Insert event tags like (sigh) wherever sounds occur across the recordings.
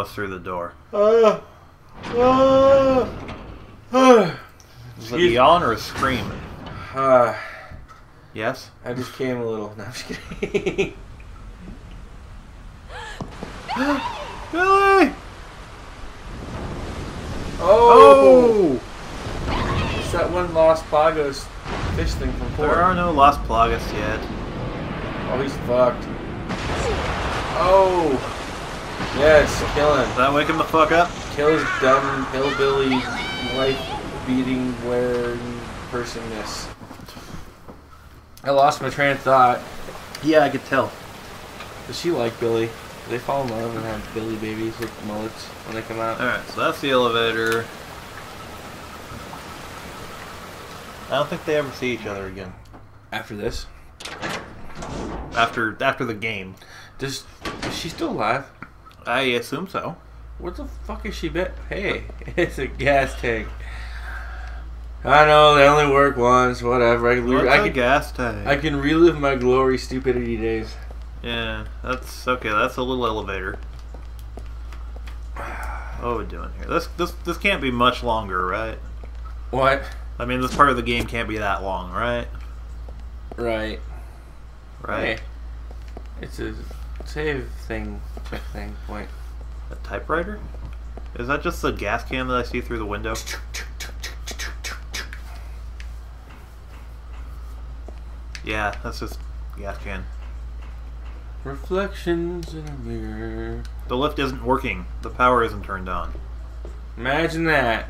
know it's through the door. Uh, uh, uh, Is it a yawn or a scream? uh, Yes? I just came a little. No, I'm just kidding. (gasps) Billy! oh, Oh! it's that one Lost Pagos fish thing from There are no Las Plagas yet. Oh, he's fucked. Oh, yes, kill him. Does that wake him the fuck up? Kill his dumb hillbilly, wife-beating, wearing personness. I lost my train of thought. Yeah, I could tell. Does she like Billy? Do they fall in love and have Billy babies with mullets when they come out? Alright, so that's the elevator. I don't think they ever see each other again. After this, After after the game. does is she still alive? I assume so. What the fuck is she bet? Hey, (laughs) it's a gas tank. I know they only work once. Whatever. I can, What's I can, gas tank? I can relive my glory stupidity days. Yeah, that's okay. That's a little elevator. What are we doing here? This this this can't be much longer, right? What? I mean, this part of the game can't be that long, right? Right. Right. Hey, it's a save thing, check thing, point. A typewriter? Is that just the gas can that I see through the window? Yeah, that's just gas can. Reflections in a mirror. The lift isn't working. The power isn't turned on. Imagine that.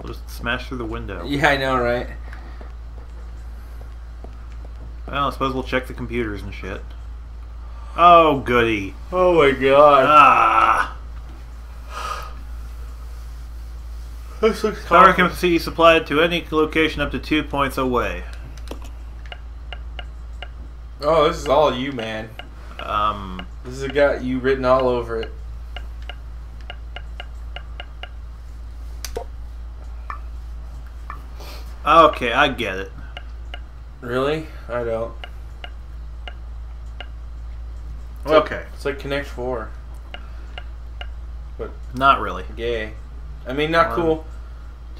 We'll just smash through the window. Yeah, I know, right? Well, I suppose we'll check the computers and shit. Oh, goody. Oh my god. Ah! This looks Power can be supplied to any location up to two points away. Oh, this is all you, man. Um, This has got you written all over it. okay, I get it. Really? I don't. Okay, It's like Connect Four. But not really. Gay. I mean, not One. cool.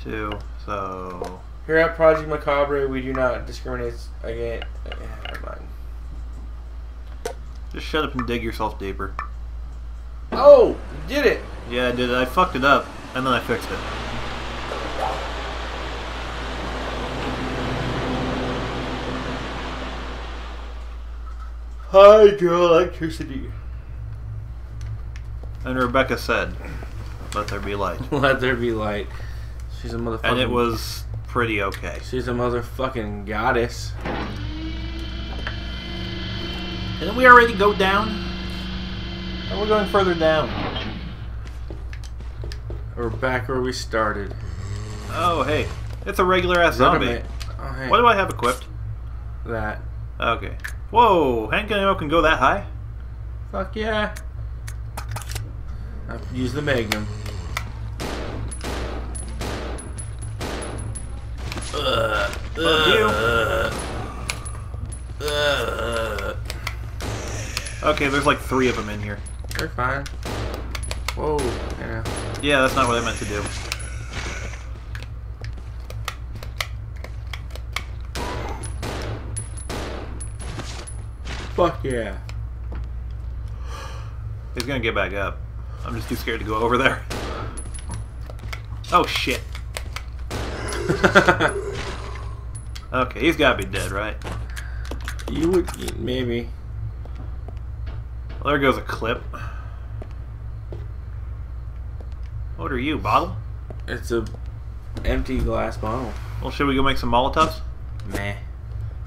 Two, so... Here at Project Macabre, we do not discriminate against. eh, Never mind. Just shut up and dig yourself deeper. Oh, you did it! Yeah, I did. I fucked it up, and then I fixed it. Hydroelectricity. And Rebecca said, let there be light. (laughs) Let there be light. She's a motherfucking. And it was pretty okay. She's a motherfucking goddess. Didn't we already go down? Or we're going further down? We're back where we started. Oh, hey. It's a regular ass zombie. Zombie. Oh, hey. What do I have equipped? That. Okay. Whoa, handgun ammo can go that high? Fuck yeah. I'll use the Magnum. Uh, Fuck you. uh, Okay, there's like three of them in here. They're fine. Whoa, yeah. Yeah, that's not what I meant to do. Fuck yeah. He's gonna get back up. I'm just too scared to go over there. Oh shit. (laughs) Okay, he's gotta be dead, right? you would maybe. Well, there goes a clip. What are you, bottle? It's a empty glass bottle. Well, should we go make some Molotovs? Meh.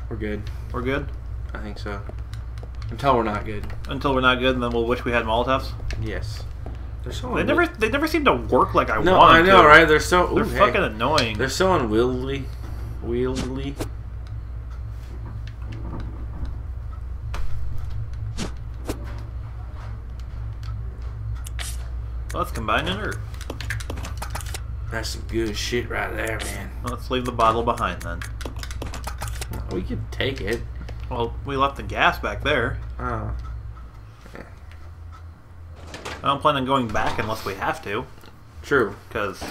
We're good. We're good? I think so. Until we're not good. Until we're not good, and then we'll wish we had Molotovs? Yes. They're so They never they never seem to work like I No, want I know, to. right? They're so. Ooh, They're hey. fucking annoying. They're so unwieldy. Wieldy. Let's combine inert. That's some good shit right there, man. Let's leave the bottle behind then. We could take it. Well, we left the gas back there. Oh. I don't plan on going back unless we have to, True. because,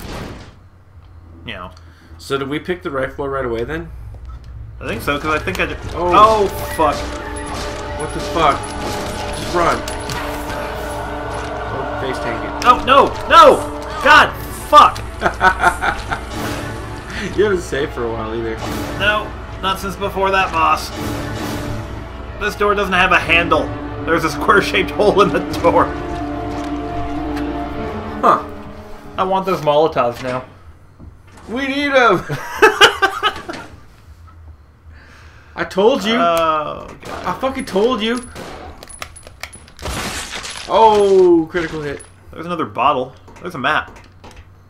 you know, So did we pick the right floor right away then? I think so, because I think I just... Oh. oh, fuck. What the fuck? Just run. Oh, face tank it. Oh, no, no! God, fuck! (laughs) You haven't saved for a while either. No, not since before that boss. This door doesn't have a handle. There's a (laughs) square-shaped hole in the door. Huh. I want those Molotovs now. We need them! (laughs) I told you! Oh, God. I fucking told you! Oh, critical hit. There's another bottle. There's a map.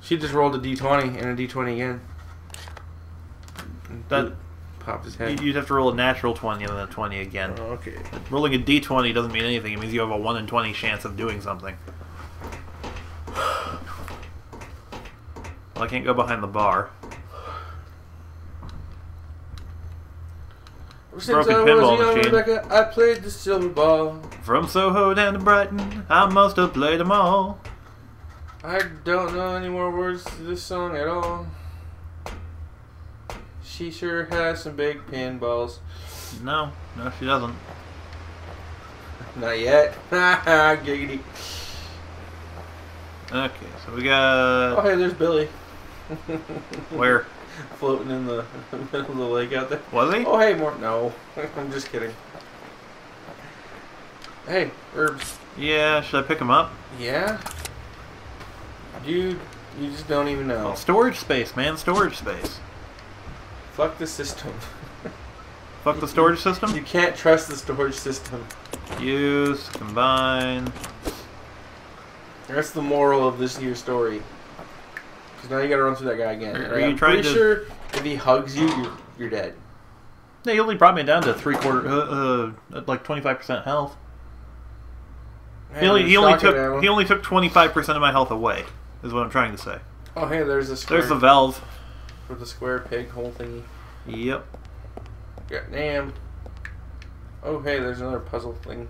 She just rolled a d20 and a d20 again. That popped his you- head. You'd have to roll a natural 20 and then a 20 again. Oh, okay. Rolling a d20 doesn't mean anything. It means you have a 1 in 20 chance of doing something. Well, I can't go behind the bar. Since Broken I was pinball young, machine. Rebecca, I played the silver ball. From Soho down to Brighton, I must have played them all. I don't know any more words to this song at all. She sure has some big pinballs. No, no, she doesn't. Not yet. (laughs) Giggity. Okay, so we got. Oh, hey, there's Billy. (laughs) where Floating in the (laughs) middle of the lake out there. was he? Oh, hey, more. No, I'm just kidding. Hey, herbs. Yeah, should I pick him up? Yeah? Dude, you just don't even know. Well, storage space, man, storage space. Fuck the system. (laughs) Fuck the storage system? You can't trust the storage system. Use, combine. That's the moral of this year's story. Because now you gotta run through that guy again. Are- are you I'm trying pretty to- sure if he hugs you, you're, you're dead. Yeah, he only brought me down to three quarter, uh, uh like twenty five percent health. He only, he only took he only took twenty five percent of my health away. Is what I'm trying to say. Oh, hey, there's a square. There's the valve. With the square pig hole thingy. Yep. Got damn. Oh, hey, there's another puzzle thing.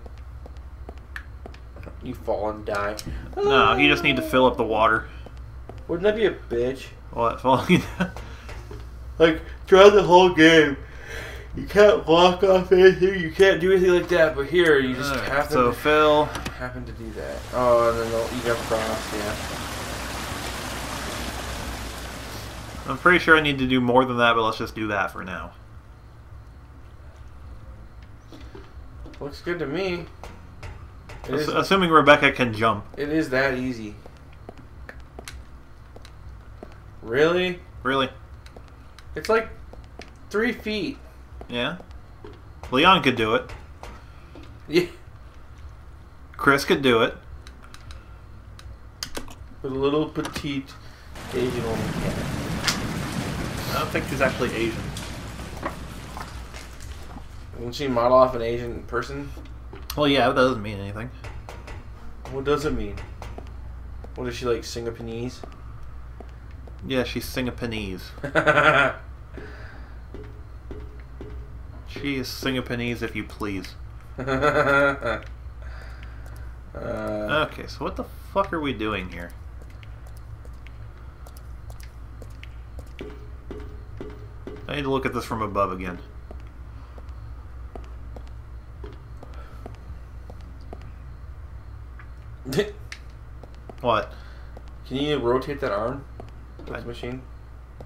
You fall and die. No, you just need to fill up the water. Wouldn't that be a bitch? What? Falling? (laughs) Like, throughout the whole game, you can't walk off anything, you can't do anything like that, but here, you just Alright, happen, so to, fill. happen to do that. Oh, and then they'll eat up yeah. I'm pretty sure I need to do more than that, but let's just do that for now. Looks good to me. Is, assuming Rebecca can jump. it is that easy. Really? Really? It's like three feet. Yeah. Leon could do it. Yeah. Chris could do it. A little petite Asian woman can't. I don't think she's actually Asian. Wouldn't she model off an Asian person? Well, yeah, that doesn't mean anything. What does it mean? What does she like Singaponese? Yeah, she's Singaponese. (laughs) She is Singaponese, if you please. (laughs) uh, Okay, so what the fuck are we doing here? I need to look at this from above again. (laughs) What? can you rotate that arm machine?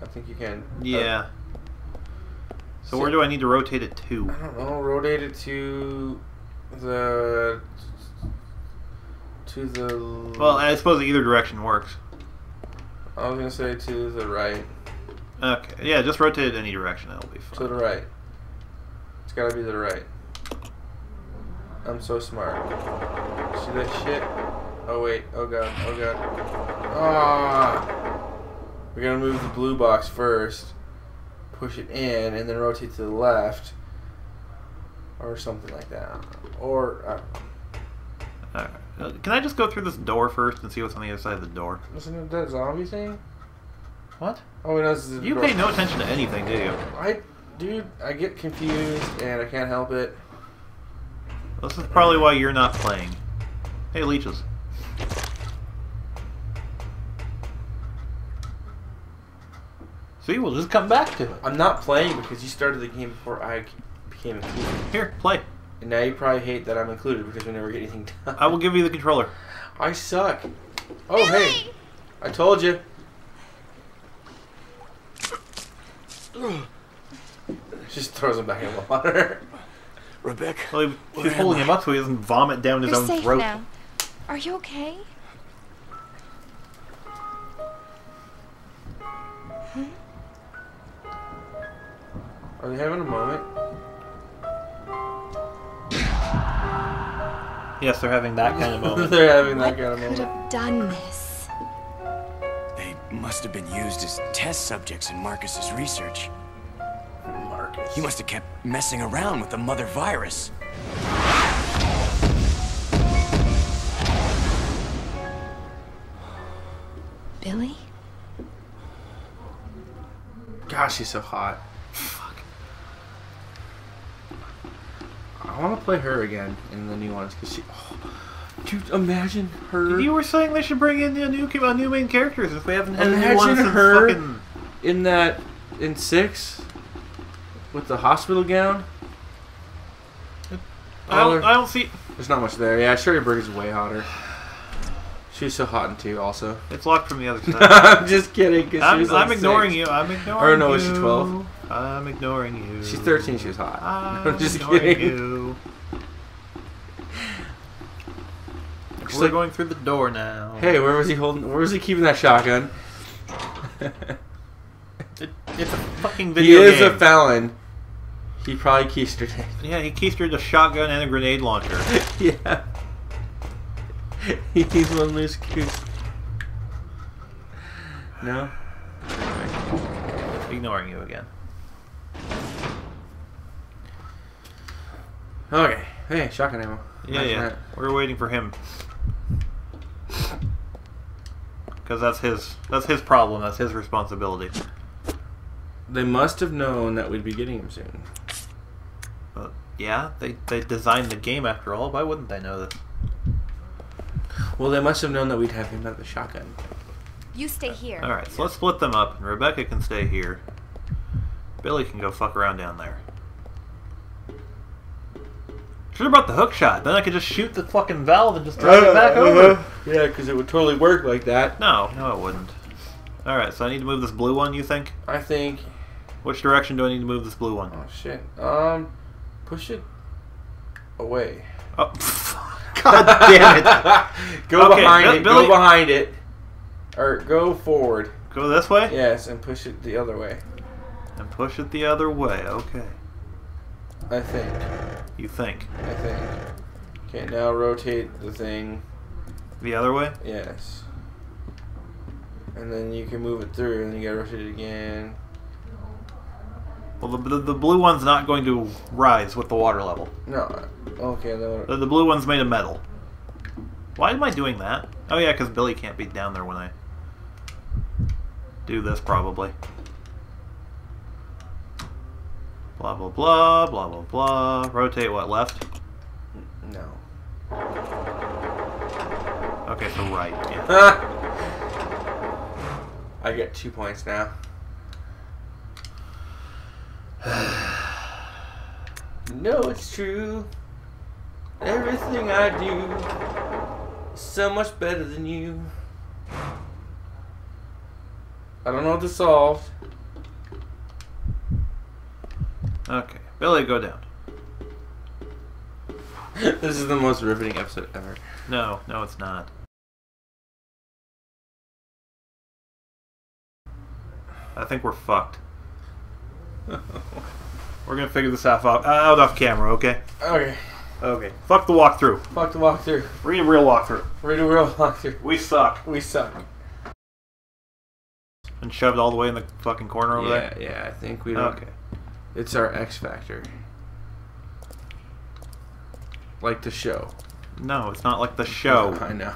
I think you can. Yeah. Oh. So where do I need to rotate it to? I don't know. Rotate it to the to the. Well, I suppose either direction works. I was gonna say to the right. Okay, yeah, just rotate it any direction. That'll be fine. To the right. It's gotta be the right. I'm so smart. See that shit? Oh wait. Oh god. Oh god. Ah. We're gonna move the blue box first. Push it in and then rotate to the left. Or something like that. Or uh, Alright. Uh, Can I just go through this door first and see what's on the other side of the door? listen to that zombie thing. What? Oh, no, this is You door. pay no attention to anything, do you? I, dude, I get confused and I can't help it. This is probably why you're not playing. Hey, leeches. See, we'll just come back to it. I'm not playing because you started the game before I became included. Here, play. And now you probably hate that I'm included because we never get anything (laughs) done. I will give you the controller. I suck. Oh, hey. I told you. Just throws him back in the water. Rebecca. Well, he- where she's holding I? him up so he doesn't vomit down his You're own safe throat. now. Are you okay? Are they having a moment? Yes, they're having that kind of (laughs) moment. They're having that What kind of moment. could moment. have done this? They must have been used as test subjects in Marcus's research. Marcus. He must have kept messing around with the mother virus. Billy? Gosh, she's so hot. Fuck. I want to play her again in the new ones because she. Oh, dude, imagine her You were saying they should bring in a new a new main characters if we haven't had a new Imagine since her- fucking. in that in six with the hospital gown. I don't, I don't see. There's not much there. Yeah, Sherry Berg is way hotter. She's so hot in two, also. (laughs) It's locked from the other side. I'm just kidding. 'cause she I'm, was like I'm ignoring six. you. I'm ignoring Or no, you. is she 12? I'm ignoring you. She's 13. She's hot. (laughs) I'm, I'm just ignoring kidding. You. She's We're like, going through the door now. hey, where was he holding? Where was he keeping that shotgun? (laughs) It, it's a fucking video he is game. a felon. He probably keistered it. yeah, he keistered a shotgun and a grenade launcher. (laughs) yeah. (laughs) He's one loose goose. No. ignoring you again. Okay. Hey, shotgun ammo. Yeah, Nice yeah. We're waiting for him. Because that's his that's his problem. That's his responsibility. They must have known that we'd be getting him soon. But yeah, they they designed the game after all. Why wouldn't they know this? Well, they must have known that we'd have him at the shotgun. You stay here. All right, so let's split them up, and Rebecca can stay here. Billy can go fuck around down there. Should have brought the hook shot. Then I could just shoot the fucking valve and just drive it back over. Yeah, because it would totally work like that. No, no, it wouldn't. All right, so I need to move this blue one. You think? I think. Which direction do I need to move this blue one? Oh shit. Um, push it away. Oh, (laughs) God damn it! (laughs) go Okay, behind Bi- it. Billy- Go behind it. Or go forward. Go this way Yes, and push it the other way. and push it the other way. Okay, I think. You think I think. Okay, now rotate the thing. the other way? Yes. And then you can move it through, and then you gotta rotate it again. Well, the, the, the blue one's not going to rise with the water level. No. Okay, then. The, the blue one's made of metal. Why am I doing that? Oh yeah, because Billy can't be down there when I do this, probably. Blah blah blah blah blah blah. Rotate what left? No. Okay, so right. Yeah. (laughs) I get two points now. (sighs) no, it's true. Everything I do is so much better than you. I don't know what to solve. Okay, Billy, go down. (laughs) this is the most riveting episode ever. No, no, it's not. I think we're fucked. (laughs) We're gonna figure this out off, out off camera, okay? Okay, Okay. Fuck the walkthrough. fuck the walkthrough. Read a real walkthrough. Read a real walkthrough. We suck. We suck. And shoved all the way in the fucking corner over there? Yeah, yeah, I think we don't. Okay. It's our X Factor. Like the show. No, it's not like the show. (laughs) I know.